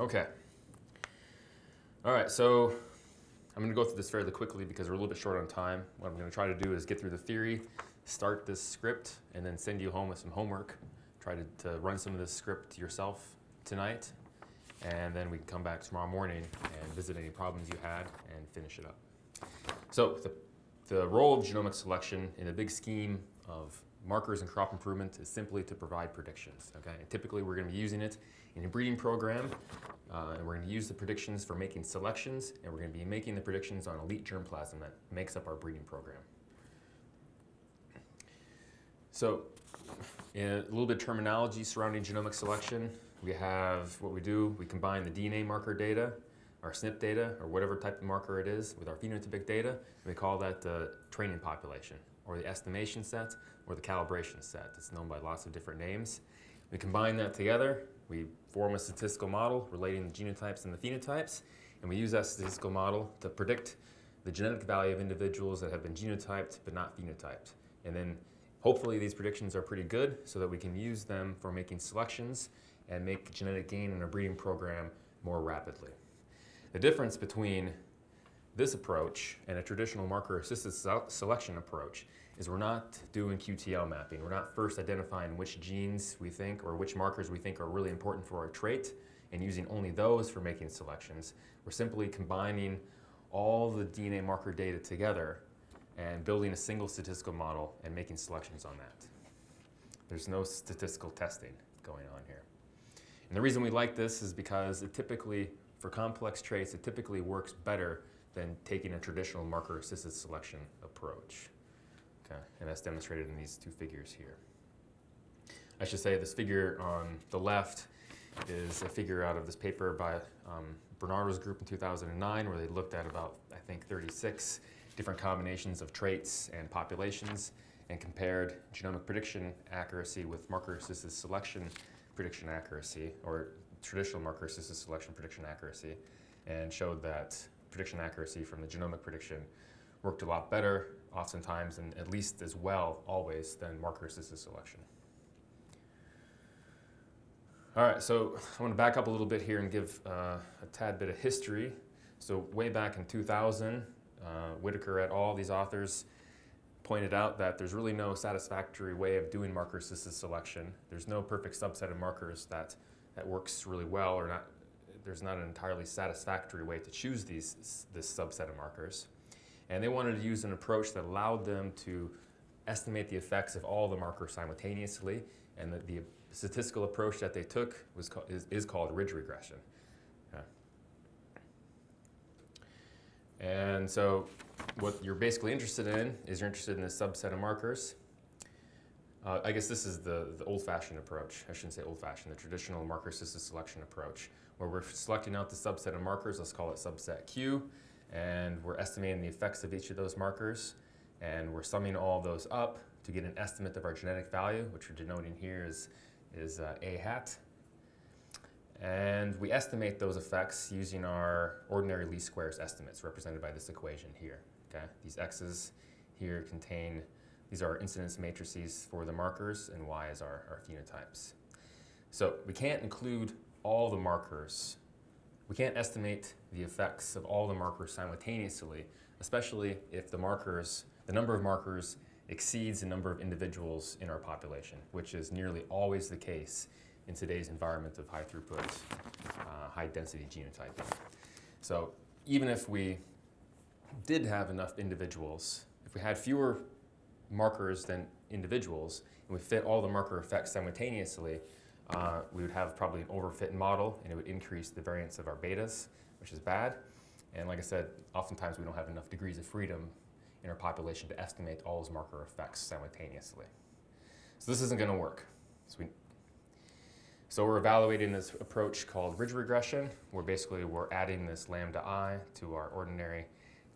Okay. All right, so I'm going to go through this fairly quickly because we're a little bit short on time. What I'm going to try to do is get through the theory, start this script, and then send you home with some homework. Try to, to run some of this script yourself tonight, and then we can come back tomorrow morning and visit any problems you had and finish it up. So the, the role of genomic selection in the big scheme of markers and crop improvement is simply to provide predictions. Okay, and typically we're going to be using it in a breeding program, uh, and we're going to use the predictions for making selections, and we're going to be making the predictions on elite germplasm that makes up our breeding program. So, in a little bit of terminology surrounding genomic selection, we have what we do, we combine the DNA marker data, our SNP data, or whatever type of marker it is, with our phenotypic data, we call that the training population, or the estimation set, or the calibration set. It's known by lots of different names. We combine that together, we form a statistical model relating the genotypes and the phenotypes, and we use that statistical model to predict the genetic value of individuals that have been genotyped but not phenotyped. And then hopefully these predictions are pretty good so that we can use them for making selections and make genetic gain in a breeding program more rapidly. The difference between this approach and a traditional marker-assisted selection approach is we're not doing QTL mapping. We're not first identifying which genes we think or which markers we think are really important for our trait and using only those for making selections. We're simply combining all the DNA marker data together and building a single statistical model and making selections on that. There's no statistical testing going on here. And the reason we like this is because it typically, for complex traits, it typically works better than taking a traditional marker-assisted selection approach. Okay, and that's demonstrated in these two figures here. I should say this figure on the left is a figure out of this paper by um, Bernardo's group in 2009 where they looked at about, I think, 36 different combinations of traits and populations and compared genomic prediction accuracy with marker-assisted selection prediction accuracy or traditional marker-assisted selection prediction accuracy and showed that prediction accuracy from the genomic prediction worked a lot better oftentimes and at least as well always than marker-assisted selection. All right, so I want to back up a little bit here and give uh, a tad bit of history. So way back in 2000, uh, Whittaker et al., these authors, pointed out that there's really no satisfactory way of doing marker-assisted selection. There's no perfect subset of markers that, that works really well or not, there's not an entirely satisfactory way to choose these, this subset of markers. And they wanted to use an approach that allowed them to estimate the effects of all the markers simultaneously. And the, the statistical approach that they took was is, is called ridge regression. Yeah. And so what you're basically interested in is you're interested in a subset of markers. Uh, I guess this is the, the old-fashioned approach. I shouldn't say old-fashioned, the traditional marker-assisted selection approach, where we're selecting out the subset of markers, let's call it subset Q, and we're estimating the effects of each of those markers, and we're summing all those up to get an estimate of our genetic value, which we're denoting here is, is uh, A hat. And we estimate those effects using our ordinary least squares estimates represented by this equation here. Okay? These x's here contain, these are incidence matrices for the markers, and y is our, our phenotypes. So we can't include all the markers we can't estimate the effects of all the markers simultaneously, especially if the markers, the number of markers exceeds the number of individuals in our population, which is nearly always the case in today's environment of high throughput, uh, high density genotyping. So even if we did have enough individuals, if we had fewer markers than individuals, and we fit all the marker effects simultaneously, uh, we would have probably an overfit model and it would increase the variance of our betas, which is bad. And like I said, oftentimes we don't have enough degrees of freedom in our population to estimate all those marker effects simultaneously. So this isn't going to work. So, we, so we're evaluating this approach called ridge regression, where basically we're adding this lambda i to our ordinary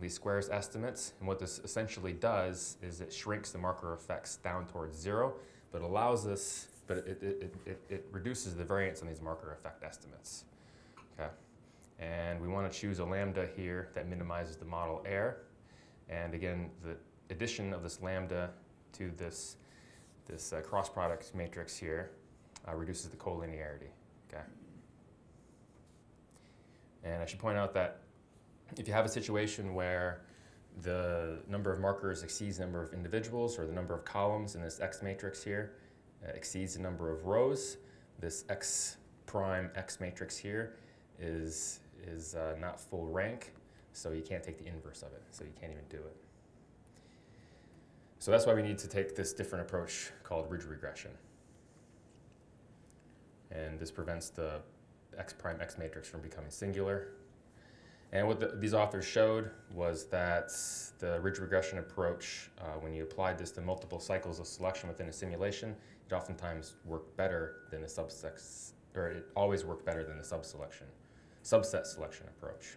least squares estimates. And what this essentially does is it shrinks the marker effects down towards zero, but allows us but it, it, it, it, reduces the variance on these marker effect estimates. Okay. And we want to choose a lambda here that minimizes the model error. And again, the addition of this lambda to this, this uh, cross product matrix here uh, reduces the collinearity. Okay. And I should point out that if you have a situation where the number of markers exceeds the number of individuals or the number of columns in this X matrix here exceeds the number of rows, this X prime X matrix here is, is uh, not full rank, so you can't take the inverse of it, so you can't even do it. So that's why we need to take this different approach called ridge regression. And this prevents the X prime X matrix from becoming singular. And what the, these authors showed was that the ridge regression approach, uh, when you applied this to multiple cycles of selection within a simulation, it oftentimes worked better than the subset, or it always worked better than the subselection, subset selection approach.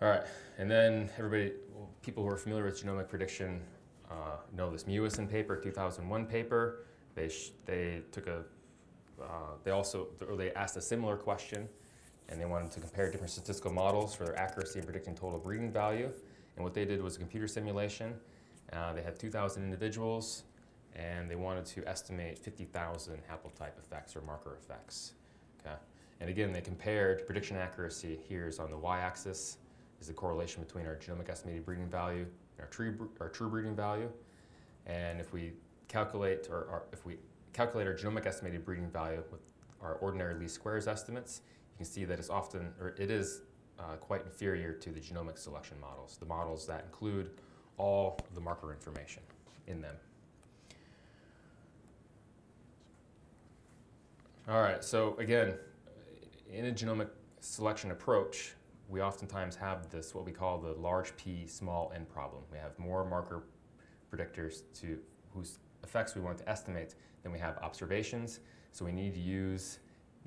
All right, and then everybody, well, people who are familiar with genomic prediction uh, know this Meuwissen paper, 2001 paper. They, they took a, uh, they also, or they asked a similar question and they wanted to compare different statistical models for their accuracy in predicting total breeding value. And what they did was a computer simulation. Uh, they had 2,000 individuals and they wanted to estimate 50,000 haplotype effects or marker effects. Okay? And again, they compared prediction accuracy here is on the y-axis, is the correlation between our genomic estimated breeding value and our true, our true breeding value. And if we calculate, or, or if we calculate our genomic estimated breeding value with our ordinary least squares estimates, you can see that it's often, or it is uh, quite inferior to the genomic selection models, the models that include all the marker information in them. All right, so again, in a genomic selection approach, we oftentimes have this, what we call the large P, small n problem. We have more marker predictors to whose effects we want to estimate than we have observations, so we need to use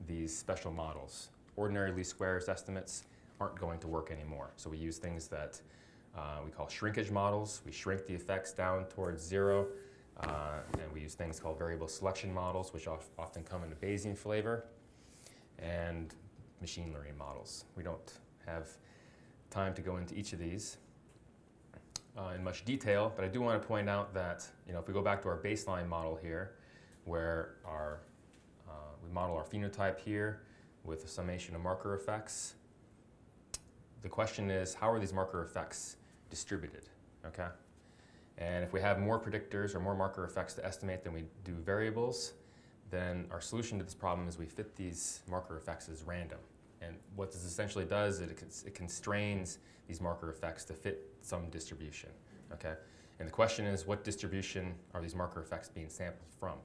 these special models. Ordinary least squares estimates aren't going to work anymore, so we use things that uh, we call shrinkage models. We shrink the effects down towards zero, uh, and we use things called variable selection models, which often come in a Bayesian flavor, and machine learning models. We don't have time to go into each of these uh, in much detail, but I do want to point out that you know if we go back to our baseline model here, where our uh, we model our phenotype here with a summation of marker effects. The question is, how are these marker effects distributed? Okay. And if we have more predictors or more marker effects to estimate than we do variables, then our solution to this problem is we fit these marker effects as random. And what this essentially does, it, it constrains these marker effects to fit some distribution, okay? And the question is, what distribution are these marker effects being sampled from?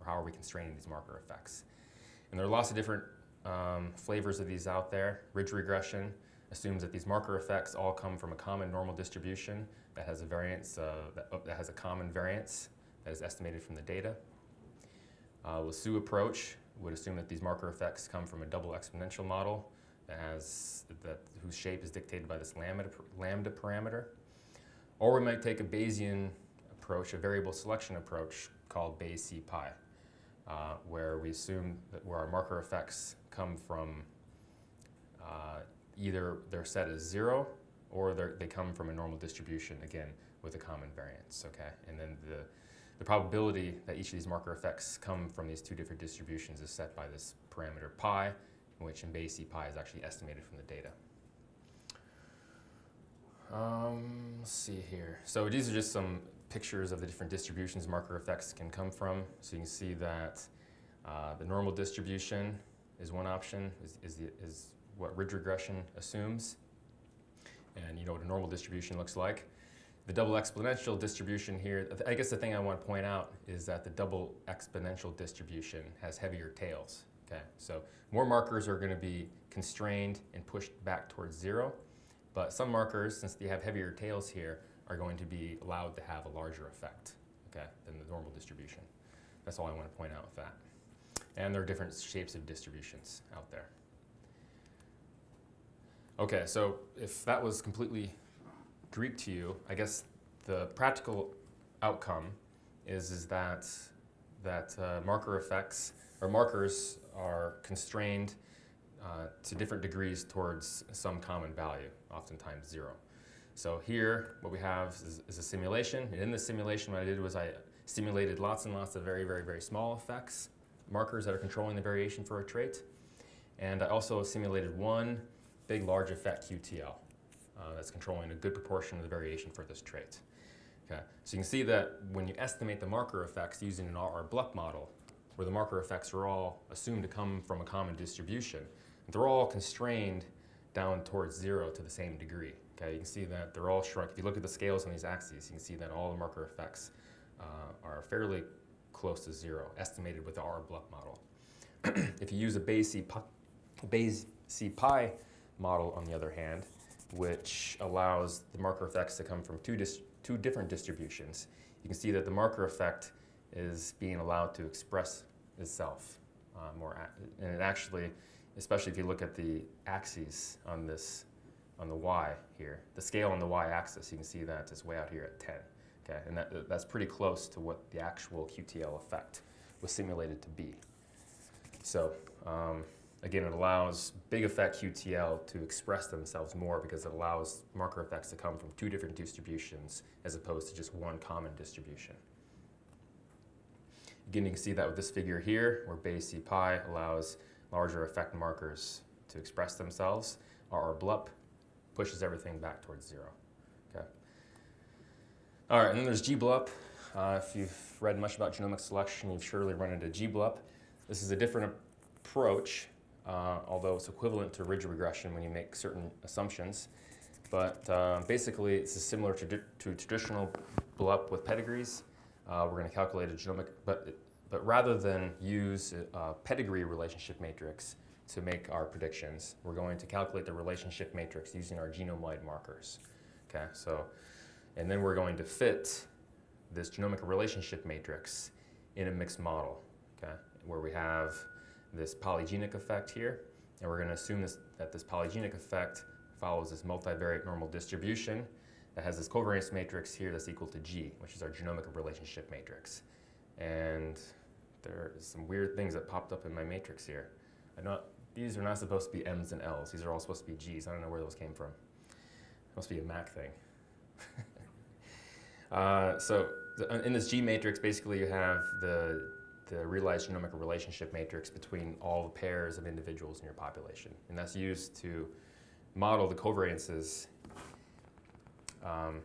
Or how are we constraining these marker effects? And there are lots of different um, flavors of these out there. Ridge regression assumes that these marker effects all come from a common normal distribution that has a variance, uh, that, oh, that, has a common variance that is estimated from the data. Uh, Lasso approach would assume that these marker effects come from a double exponential model that has, that, whose shape is dictated by this lambda, lambda parameter. Or we might take a Bayesian approach, a variable selection approach called Bayes C pi, uh, where we assume that where our marker effects come from uh, either they're set as zero or they come from a normal distribution, again, with a common variance, okay? And then the, the probability that each of these marker effects come from these two different distributions is set by this parameter pi, which in Bayes pi is actually estimated from the data. Um, let's see here. So these are just some pictures of the different distributions marker effects can come from. So you can see that uh, the normal distribution is one option, is, is, the, is what ridge regression assumes and you know what a normal distribution looks like. The double exponential distribution here, I guess the thing I want to point out is that the double exponential distribution has heavier tails. Okay, so more markers are going to be constrained and pushed back towards zero, but some markers, since they have heavier tails here, are going to be allowed to have a larger effect okay, than the normal distribution. That's all I want to point out with that. And there are different shapes of distributions out there. Okay, so if that was completely Greek to you, I guess the practical outcome is, is that, that uh, marker effects, or markers are constrained uh, to different degrees towards some common value, oftentimes zero. So here, what we have is, is a simulation. And in the simulation, what I did was I simulated lots and lots of very, very, very small effects, markers that are controlling the variation for a trait. And I also simulated one big large effect QTL uh, that's controlling a good proportion of the variation for this trait. Okay, so you can see that when you estimate the marker effects using an R-Blup model, where the marker effects are all assumed to come from a common distribution, they're all constrained down towards zero to the same degree. Okay, you can see that they're all shrunk. If you look at the scales on these axes, you can see that all the marker effects uh, are fairly close to zero, estimated with the R-Blup model. if you use a Bayes C pi model, on the other hand, which allows the marker effects to come from two, two different distributions, you can see that the marker effect is being allowed to express itself uh, more, and it actually, especially if you look at the axes on this, on the y here, the scale on the y-axis, you can see that it's way out here at 10. Okay, and that, that's pretty close to what the actual QTL effect was simulated to be. So um, again, it allows big effect QTL to express themselves more because it allows marker effects to come from two different distributions as opposed to just one common distribution. Again, you can see that with this figure here, where Bayes C pi allows larger effect markers to express themselves. R blup pushes everything back towards zero. Okay. All right, and then there's gblup. Uh, if you've read much about genomic selection, you've surely run into gblup. This is a different approach, uh, although it's equivalent to ridge regression when you make certain assumptions. But uh, basically, it's similar to, to traditional blup with pedigrees. Uh, we're going to calculate a genomic, but, but rather than use a pedigree relationship matrix to make our predictions, we're going to calculate the relationship matrix using our genome-wide markers. Okay, so, and then we're going to fit this genomic relationship matrix in a mixed model, okay, where we have this polygenic effect here, and we're going to assume this, that this polygenic effect follows this multivariate normal distribution that has this covariance matrix here that's equal to G, which is our genomic relationship matrix. And there are some weird things that popped up in my matrix here. These are not supposed to be M's and L's. These are all supposed to be G's. I don't know where those came from. It must be a Mac thing. uh, so the, in this G matrix, basically you have the, the realized genomic relationship matrix between all the pairs of individuals in your population. And that's used to model the covariances um,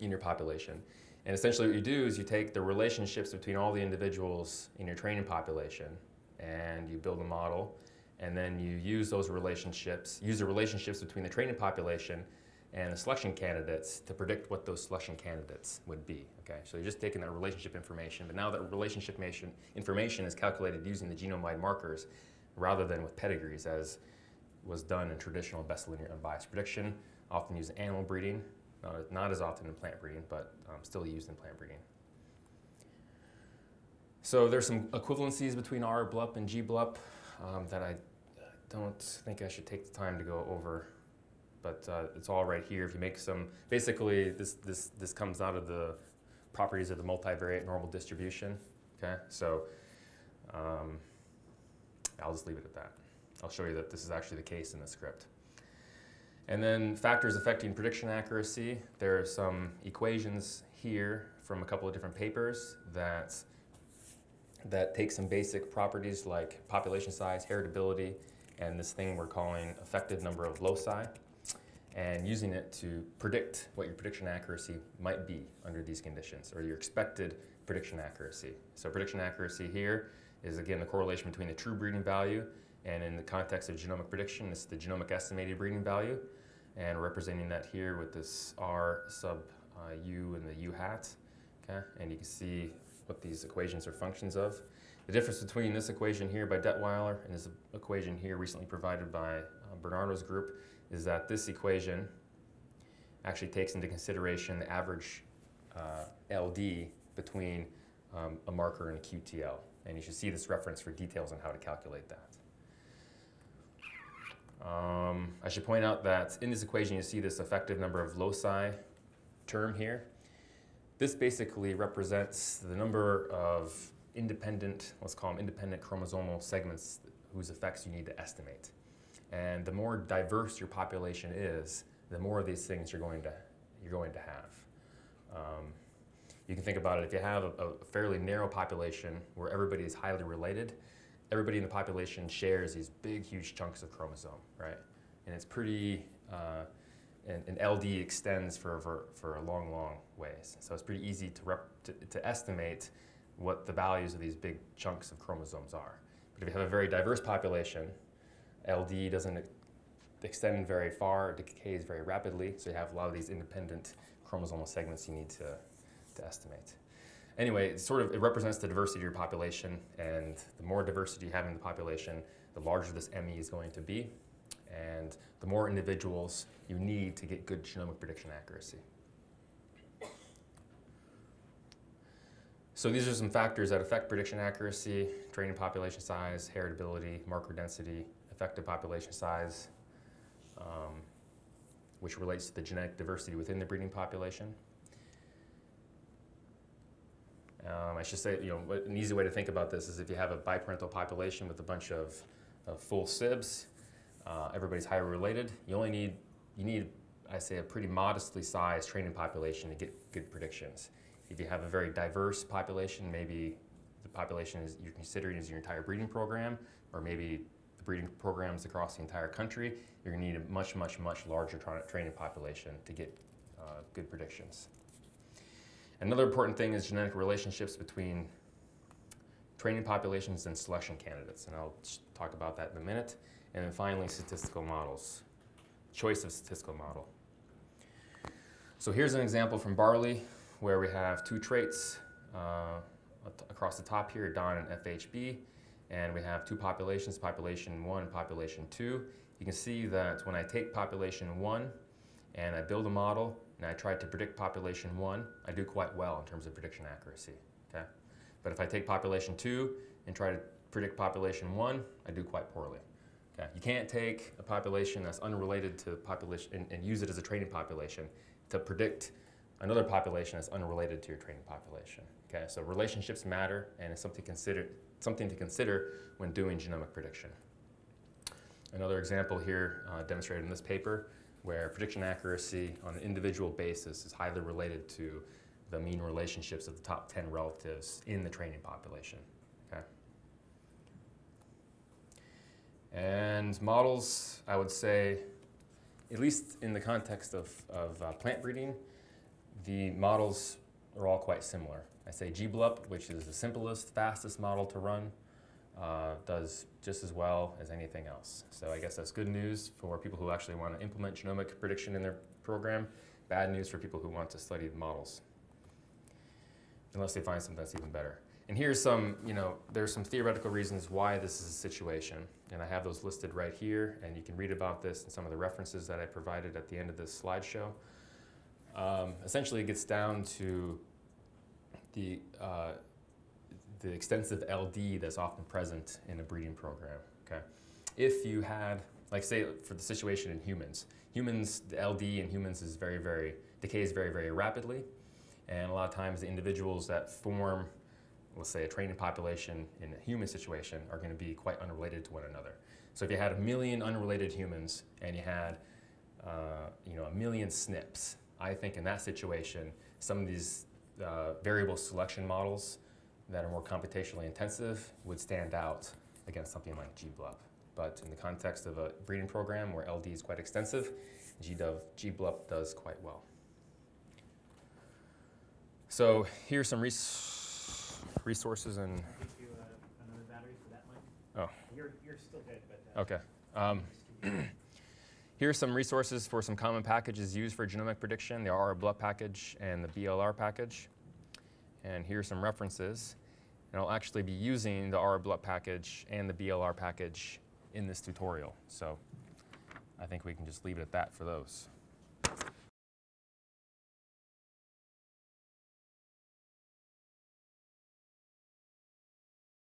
in your population. And essentially what you do is you take the relationships between all the individuals in your training population and you build a model and then you use those relationships, use the relationships between the training population and the selection candidates to predict what those selection candidates would be. Okay, so you're just taking that relationship information, but now that relationship information is calculated using the genome-wide markers rather than with pedigrees as was done in traditional best linear unbiased prediction, often used in animal breeding, uh, not as often in plant breeding, but um, still used in plant breeding. So there's some equivalencies between R blup and G blup um, that I don't think I should take the time to go over, but uh, it's all right here. If you make some, basically this, this, this comes out of the properties of the multivariate normal distribution, okay? So um, I'll just leave it at that. I'll show you that this is actually the case in the script. And then factors affecting prediction accuracy. There are some equations here from a couple of different papers that, that take some basic properties like population size, heritability, and this thing we're calling effective number of loci, and using it to predict what your prediction accuracy might be under these conditions, or your expected prediction accuracy. So prediction accuracy here is again the correlation between the true breeding value and in the context of genomic prediction, is the genomic estimated breeding value and representing that here with this R sub uh, U and the U hat, okay? And you can see what these equations are functions of. The difference between this equation here by Daetwyler and this equation here recently provided by uh, Bernardo's group is that this equation actually takes into consideration the average uh, LD between um, a marker and a QTL. And you should see this reference for details on how to calculate that. Um, I should point out that in this equation you see this effective number of loci term here. This basically represents the number of independent, let's call them independent chromosomal segments whose effects you need to estimate. And the more diverse your population is, the more of these things you're going to, you're going to have. Um, you can think about it, if you have a, a, fairly narrow population where everybody is highly related, everybody in the population shares these big, huge chunks of chromosome, right? And it's pretty, uh, and, and, LD extends for, for, for a long, long ways. So it's pretty easy to, rep, to, to estimate what the values of these big chunks of chromosomes are. But if you have a very diverse population, LD doesn't extend very far, decays very rapidly, so you have a lot of these independent chromosomal segments you need to, to estimate. Anyway, it sort of it represents the diversity of your population, and the more diversity you have in the population, the larger this ME is going to be, and the more individuals you need to get good genomic prediction accuracy. So these are some factors that affect prediction accuracy, training population size, heritability, marker density, effective population size, um, which relates to the genetic diversity within the breeding population. Um, I should say, you know, an easy way to think about this is if you have a biparental population with a bunch of, of full sibs, uh, everybody's highly related, you only need, you need, I say, a pretty modestly sized training population to get good predictions. If you have a very diverse population, maybe the population is you're considering as your entire breeding program, or maybe breeding programs across the entire country, you're going to need a much, much, much larger tra training population to get uh, good predictions. Another important thing is genetic relationships between training populations and selection candidates, and I'll talk about that in a minute. And then finally, statistical models, choice of statistical model. So here's an example from Barley where we have two traits uh, across the top here, Don and FHB, and we have two populations, population one and population two. You can see that when I take population one and I build a model and I try to predict population one, I do quite well in terms of prediction accuracy, okay? But if I take population two and try to predict population one, I do quite poorly. Okay? You can't take a population that's unrelated to population and, and use it as a training population to predict another population that's unrelated to your training population. Okay, so relationships matter and it's something, consider, something to consider when doing genomic prediction. Another example here uh, demonstrated in this paper where prediction accuracy on an individual basis is highly related to the mean relationships of the top 10 relatives in the training population. Okay? And models, I would say, at least in the context of, of uh, plant breeding, the models are all quite similar. I say GBLUP, which is the simplest, fastest model to run, uh, does just as well as anything else. So I guess that's good news for people who actually want to implement genomic prediction in their program. Bad news for people who want to study the models, unless they find something that's even better. And here's some, you know, there's some theoretical reasons why this is a situation. And I have those listed right here, and you can read about this in some of the references that I provided at the end of this slideshow. Um, essentially, it gets down to the, uh, the extensive LD that's often present in a breeding program. Okay, if you had, like, say, for the situation in humans, humans, the LD in humans is very, very decays very, very rapidly, and a lot of times the individuals that form, let's say, a training population in a human situation are going to be quite unrelated to one another. So if you had a million unrelated humans and you had, uh, you know, a million SNPs I think in that situation, some of these uh, variable selection models that are more computationally intensive would stand out against something like GBLUP. But in the context of a breeding program where LD is quite extensive, GBLUP does quite well. So here's some res resources and. You, uh, another battery for that mic? Oh. You're, you're still good, but. Uh, okay. Um, Here are some resources for some common packages used for genomic prediction, the RRBLUP package and the BLR package. And here are some references. And I'll actually be using the RRBLUP package and the BLR package in this tutorial. So I think we can just leave it at that for those.